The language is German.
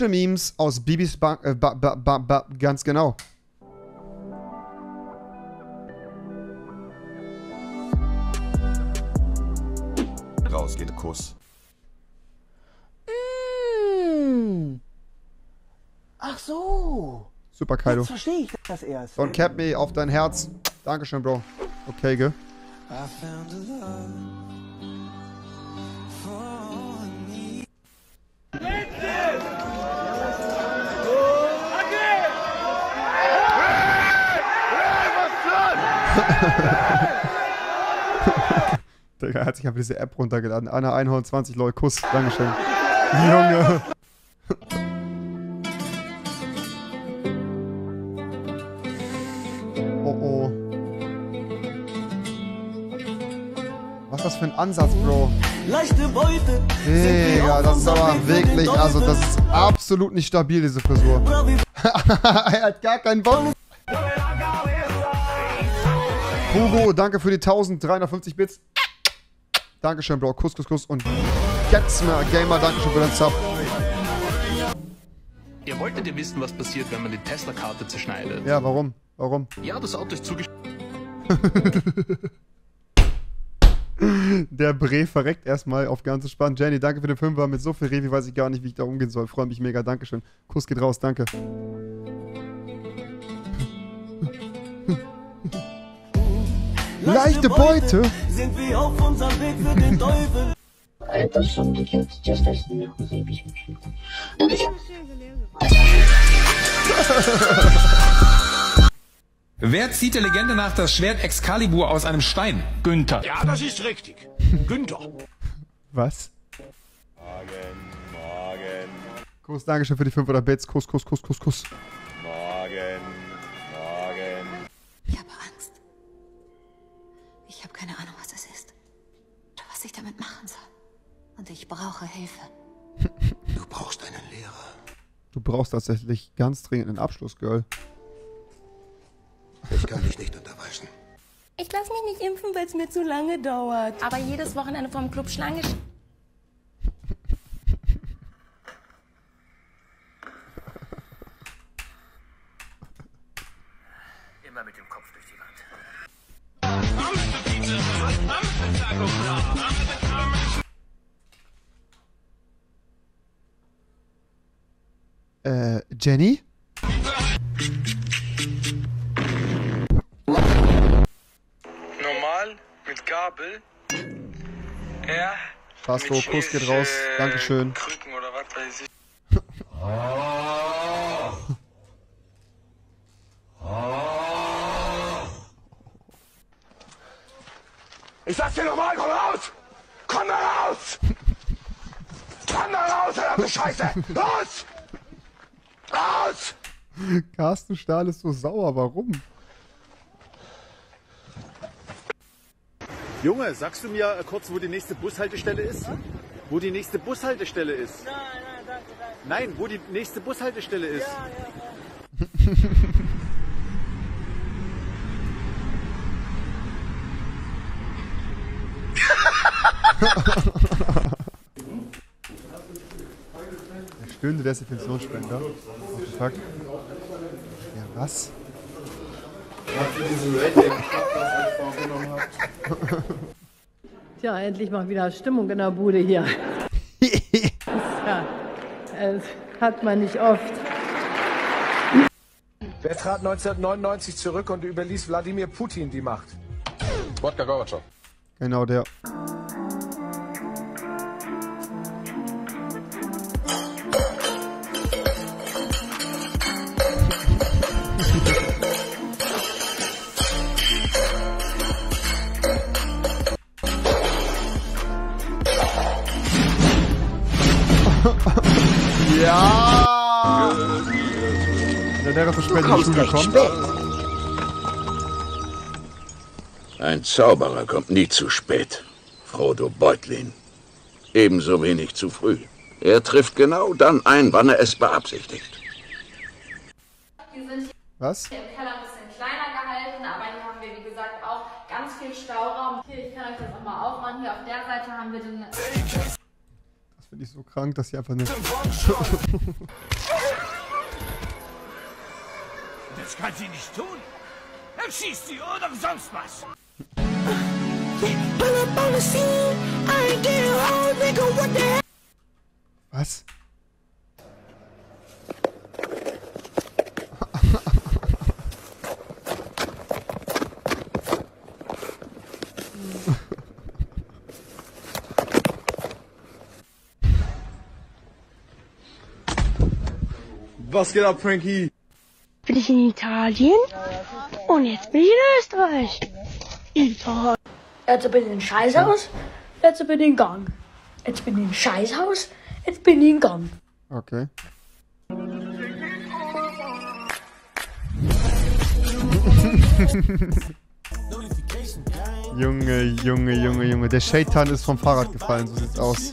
Memes aus Bibis Bank, äh, ba, ba, ba, ba, ganz genau. Raus geht Kuss. Mm. Ach so. Super, Kaido. Jetzt verstehe ich das erst. Von Cap Me auf dein Herz. Dankeschön, Bro. Okay, gell? Digga, er hat sich einfach diese App runtergeladen. Anna Einhorn 20 Leute, Kuss. Dankeschön. Junge. Oh oh. Was ist das für ein Ansatz, Bro? Leichte Beute. Digga, das ist aber wirklich, also das ist absolut nicht stabil, diese Frisur. er hat gar keinen Bock. Hugo, danke für die 1350 Bits. Dankeschön, Bro. Kuss, Kuss, Kuss. Und Getzmer Gamer, Dankeschön für den Sub. Ihr wolltet ja wissen, was passiert, wenn man die Tesla-Karte zerschneidet. Ja, warum? Warum? Ja, das Auto ist zugeschnitten. Der Bre verreckt erstmal auf ganz spannend. Jenny, danke für den Fünfer. Mit so viel Revi weiß ich gar nicht, wie ich da umgehen soll. Freue mich mega. Dankeschön. Kuss geht raus. Danke. Leichte Beute. Sind wir auf unserem Weg für den Teufel. Alter, schon, du kennst just als die Nacht, ich mich nicht Und ich Wer zieht der Legende nach das Schwert Excalibur aus einem Stein? Günther. Ja, das ist richtig. Günther. Was? Morgen, morgen. Kuss, Dankeschön für die 500 Bits. Kuss, Kuss, Kuss, Kuss, Kuss. Morgen, morgen. Ich habe keine Ahnung, was es ist. Oder was ich damit machen soll. Und ich brauche Hilfe. Du brauchst einen Lehrer. Du brauchst tatsächlich ganz dringend einen Abschluss, Girl. Ich kann dich nicht unterweisen. Ich lasse mich nicht impfen, weil es mir zu lange dauert. Aber jedes Wochenende vom Club Schlange. sch- Immer mit dem Äh, Jenny? Normal, mit Gabel. Ja. Pasto, mit Kuss geht raus. Dankeschön. Krücken oder was weiß ich. Dir nochmal, komm raus! Komm da raus! Komm da raus, verdammte Scheiße! Raus! Raus! Carsten Stahl ist so sauer. Warum? Junge, sagst du mir äh, kurz, wo die nächste Bushaltestelle ist? Wo die nächste Bushaltestelle ist? Nein, nein, danke, danke. Nein, wo die nächste Bushaltestelle ist. Ja, ja, ja. Der stöhnende Desinfektionsspender. What the fuck? Ja, was? Tja, endlich mal wieder Stimmung in der Bude hier. ja, das hat man nicht oft. Wer trat 1999 zurück und überließ Wladimir Putin die Macht? Wodka Gorbatschow. Genau der. Ja! Der wäre zu spät in die Schule gekommen. Ein Zauberer kommt nie zu spät, Frodo Beutlin. Ebenso wenig zu früh. Er trifft genau dann ein, wann er es beabsichtigt. Was? hier im Keller ein bisschen kleiner gehalten, aber hier haben wir, wie gesagt, auch ganz viel Stauraum. Hier, ich kann euch das auch mal aufmachen. Hier auf der Seite haben wir den. finde ich so krank, dass sie einfach eine. Das kann sie nicht tun. Erschießt sie oder sonst was. Was? Was geht ab, Frankie? Bin ich in Italien? Und jetzt bin ich in Österreich. Italien. Jetzt bin ich in Scheißhaus. Jetzt bin ich in Gang. Jetzt bin ich in Scheißhaus. Jetzt bin ich in Gang. Okay. Junge, Junge, Junge, Junge. Der Shaitan ist vom Fahrrad gefallen, so sieht's aus.